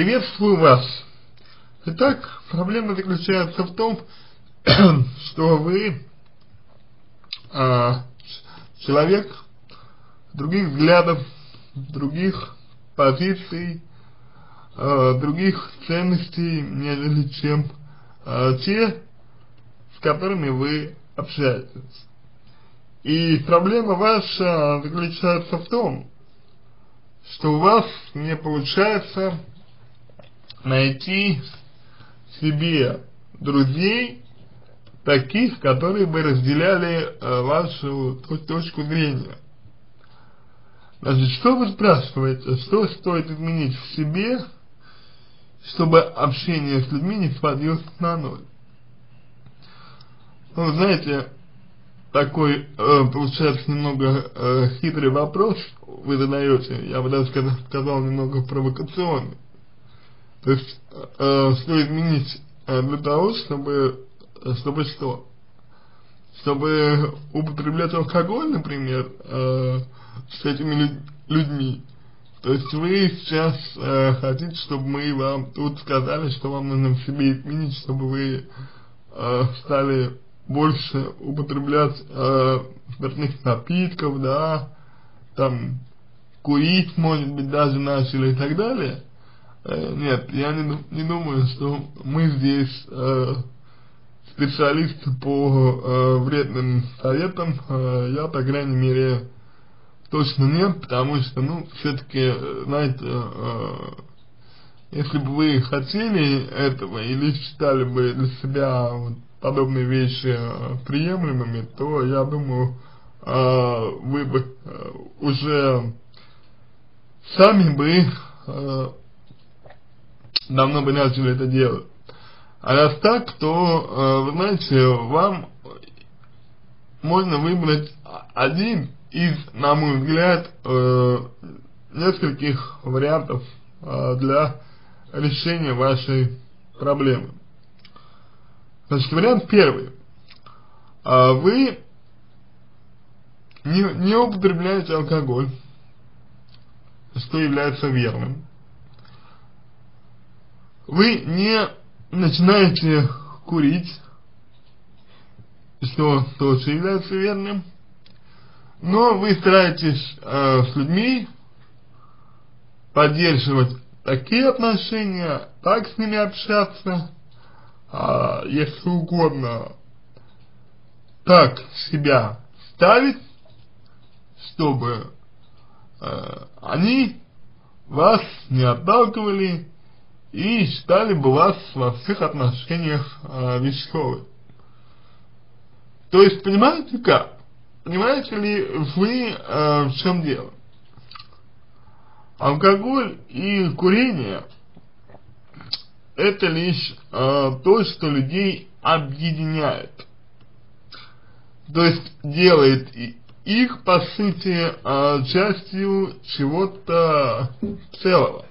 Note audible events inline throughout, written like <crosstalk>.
Приветствую вас. Итак, проблема заключается в том, <clears throat> что вы а, человек других взглядов, других позиций, а, других ценностей, нежели чем а, те, с которыми вы общаетесь. И проблема ваша заключается в том, что у вас не получается найти себе друзей, таких, которые бы разделяли э, вашу точку зрения. Значит, что вы спрашиваете, что стоит изменить в себе, чтобы общение с людьми не сводилось на ноль? Ну, знаете, такой, э, получается, немного э, хитрый вопрос вы задаете, я бы даже сказал, немного провокационный. То есть, э, что изменить э, для того, чтобы, чтобы что? Чтобы употреблять алкоголь, например, э, с этими люд людьми. То есть вы сейчас э, хотите, чтобы мы вам тут сказали, что вам нужно в себе изменить, чтобы вы э, стали больше употреблять э, спиртных напитков, да, там, курить, может быть, даже начали и так далее. Э, нет, я не, не думаю, что мы здесь э, специалисты по э, вредным советам, э, я, по крайней мере, точно нет, потому что, ну, все-таки, знаете, э, если бы вы хотели этого или считали бы для себя вот, подобные вещи э, приемлемыми, то я думаю, э, вы бы э, уже сами бы э, давно бы начали это делать. А раз так, то, э, вы знаете, вам можно выбрать один из, на мой взгляд, э, нескольких вариантов э, для решения вашей проблемы. Значит, вариант первый. А вы не, не употребляете алкоголь, что является верным. Вы не начинаете курить, что тоже является верным, но вы стараетесь э, с людьми поддерживать такие отношения, так с ними общаться, а, если угодно, так себя ставить, чтобы э, они вас не отталкивали и считали бы вас во всех отношениях э, вещевой. То есть, понимаете как? Понимаете ли вы, э, в чем дело? Алкоголь и курение – это лишь э, то, что людей объединяет. То есть делает их, по сути, э, частью чего-то целого.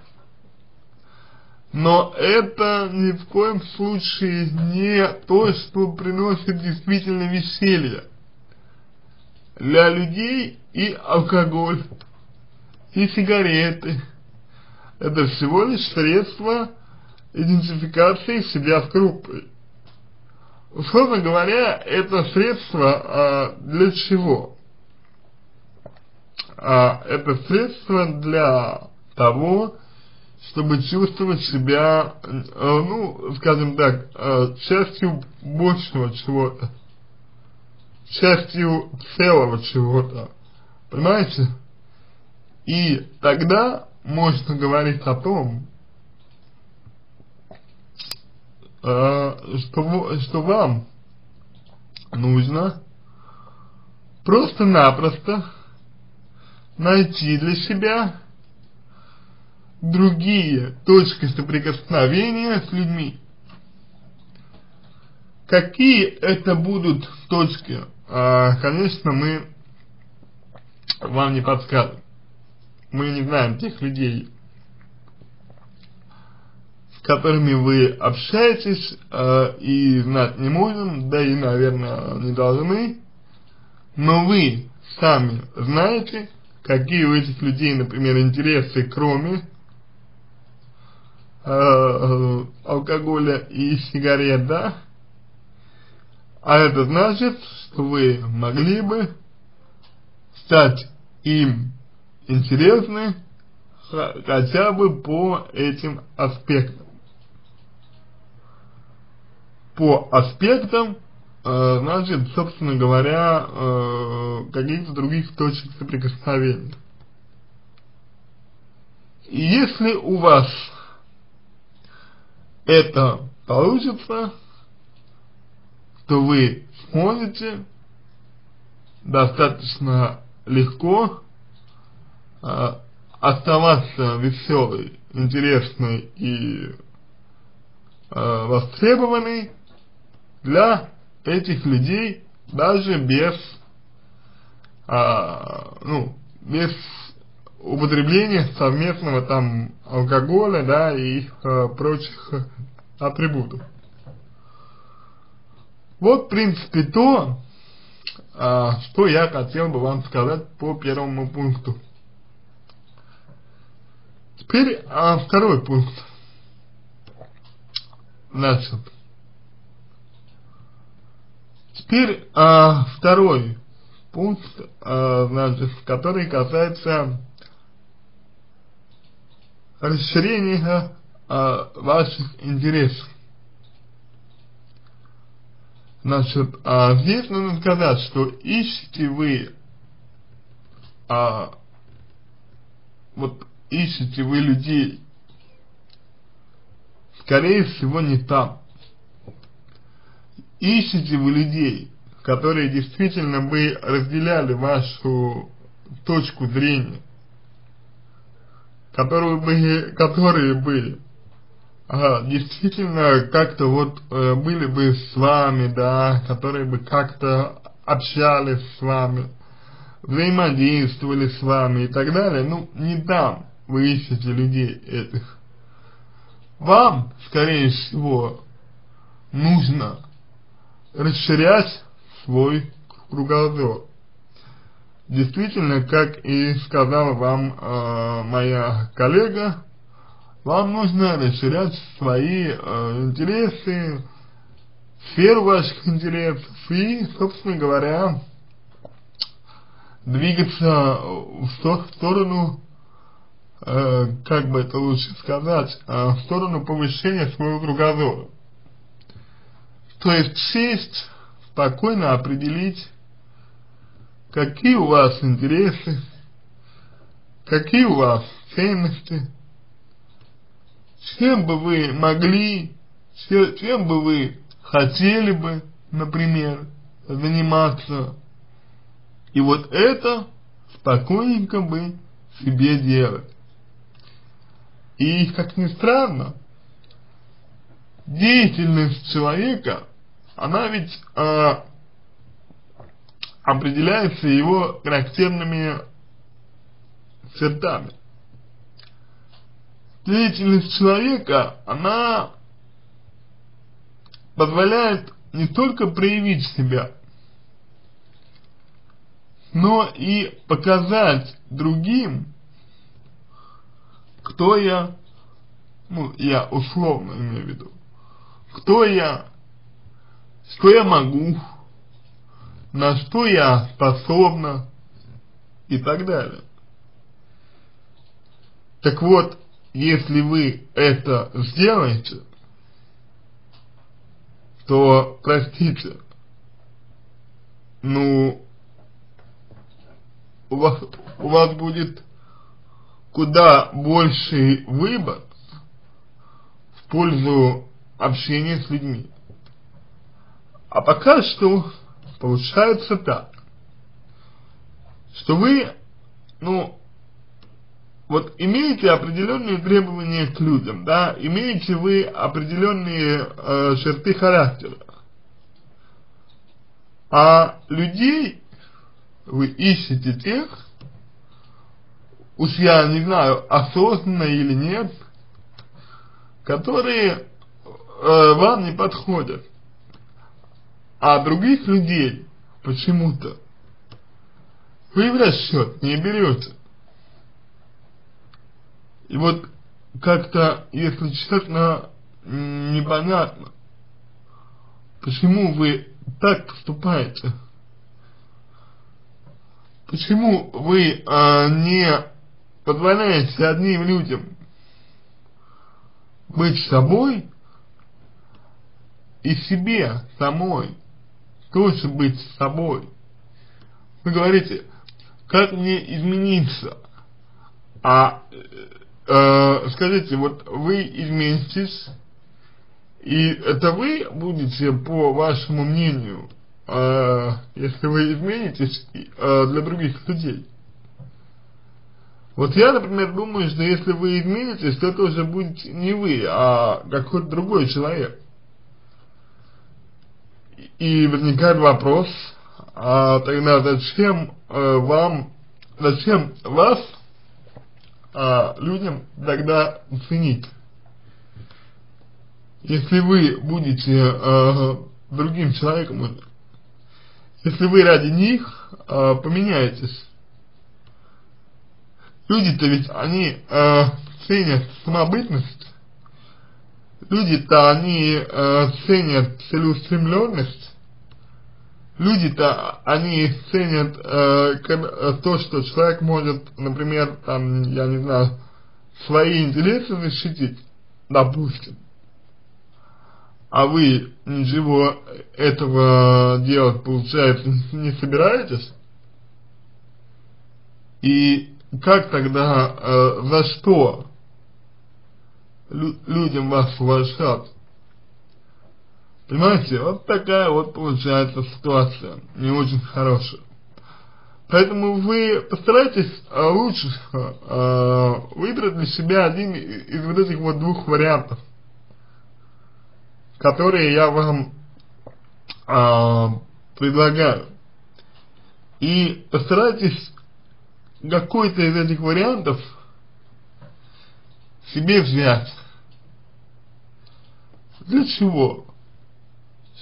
Но это ни в коем случае не то, что приносит действительно веселье. Для людей и алкоголь, и сигареты – это всего лишь средства идентификации себя с группой. Условно говоря, это средство а, для чего? А, это средство для того, чтобы чувствовать себя, а, ну, скажем так, а, частью большего чего-то, частью целого чего-то, понимаете? И тогда можно говорить о том, э, что, что вам нужно просто-напросто найти для себя другие точки соприкосновения с людьми. Какие это будут точки, а, конечно, мы вам не подскажем. Мы не знаем тех людей, которыми вы общаетесь э, и знать не можем, да и, наверное, не должны, но вы сами знаете, какие у этих людей, например, интересы, кроме алкоголя и сигарет, да, а это значит, что вы могли бы стать им интересны хотя бы по этим аспектам. По аспектам, э, значит, собственно говоря, э, каких-то других точек соприкосновения. Если у вас это получится, то вы сможете достаточно легко э, оставаться веселой, интересной и э, востребованной для этих людей даже без, э, ну, без употребления совместного там алкоголя, да, и э, прочих атрибутов. Вот, в принципе, то, э, что я хотел бы вам сказать по первому пункту. Теперь а, второй пункт. Значит, теперь а, второй пункт, а, значит, который касается расширения а, ваших интересов. Значит, а, здесь нужно сказать, что ищете вы а, вот ищете вы людей, скорее всего не там. Ищете вы людей, которые действительно бы разделяли вашу точку зрения, которые бы, которые бы а, действительно как-то вот э, были бы с вами, да, которые бы как-то общались с вами, взаимодействовали с вами и так далее, ну, не там вы ищете людей этих. Вам, скорее всего, нужно расширять свой кругозор. Действительно, как и сказала вам э, моя коллега, вам нужно расширять свои э, интересы, сферу ваших интересов и, собственно говоря, двигаться в сторону э, как бы это лучше сказать, э, в сторону повышения своего кругозора. То есть сесть, спокойно определить, какие у вас интересы, какие у вас ценности, чем бы вы могли, чем бы вы хотели бы, например, заниматься. И вот это спокойненько бы себе делать. И, как ни странно, деятельность человека, она ведь э, определяется его характерными чертами. Деятельность человека, она позволяет не только проявить себя, но и показать другим, кто я, ну, я условно имею в виду, кто я, что я могу, на что я способна и так далее. Так вот, если вы это сделаете, то, простите, ну, у вас, у вас будет куда больший выбор в пользу общения с людьми. А пока что получается так, что вы, ну, вот имеете определенные требования к людям, да, имеете вы определенные э, черты характера, а людей вы ищете тех, уж я не знаю, осознанно или нет, которые э, вам не подходят. А других людей почему-то вы в расчет не берете. И вот как-то, если честно, непонятно, почему вы так поступаете. Почему вы а, не позволяете одним людям быть собой и себе самой тоже быть собой? Вы говорите, как мне измениться? А э, скажите, вот вы изменитесь, и это вы будете, по вашему мнению, э, если вы изменитесь э, для других людей. Вот я, например, думаю, что если вы изменитесь, то это уже будет не вы, а какой-то другой человек. И возникает вопрос, а тогда зачем э, вам, зачем вас э, людям тогда ценить? Если вы будете э, другим человеком, если вы ради них э, поменяетесь, люди-то ведь они э, ценят самобытность, люди-то они э, ценят целеустремленность, люди-то они ценят э, то, что человек может, например, там, я не знаю, свои интересы защитить, допустим, а вы ничего этого делать, получается, <laughs> не собираетесь, и как тогда, э, за что лю людям вас уважать? Понимаете, вот такая вот получается ситуация, не очень хорошая. Поэтому вы постарайтесь э, лучше э, выбрать для себя один из вот этих вот двух вариантов которые я вам э, предлагаю. И постарайтесь какой-то из этих вариантов себе взять. Для чего?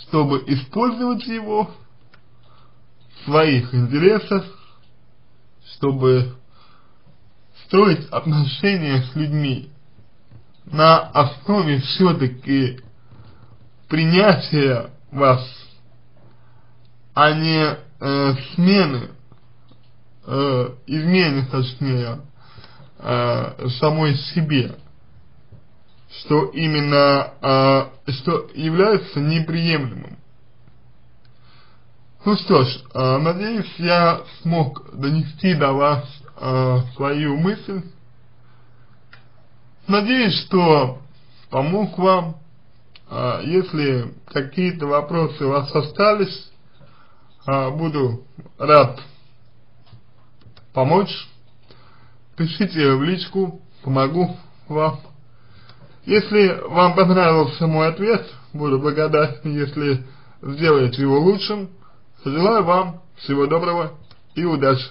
Чтобы использовать его в своих интересах, чтобы строить отношения с людьми на основе все-таки принятия вас, а не э, смены, э, измены точнее, э, самой себе, что именно, э, что является неприемлемым. Ну что ж, э, надеюсь, я смог донести до вас э, свою мысль. Надеюсь, что помог вам. А, если какие-то вопросы у вас остались, а, буду рад помочь. Пишите в личку, помогу вам. Если вам понравился мой ответ, буду благодарен, если сделаете его лучшим. Желаю вам всего доброго и удачи.